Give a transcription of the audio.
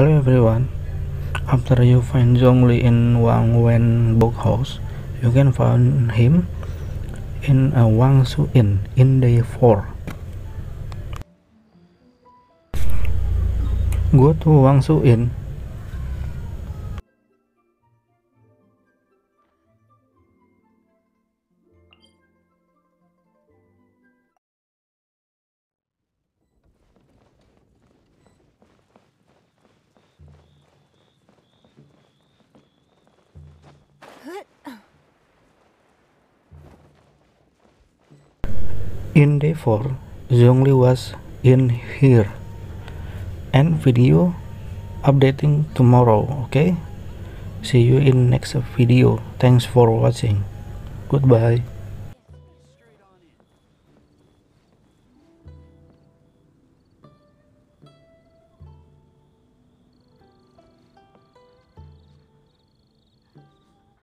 Hello everyone. After you find Zhongli in Wang Wen book house, you can find him in a Wang Su Inn in day 4. Go to Wang Su Inn. In day 4, Zhongli was in here. And video updating tomorrow, okay? See you in next video. Thanks for watching. Goodbye.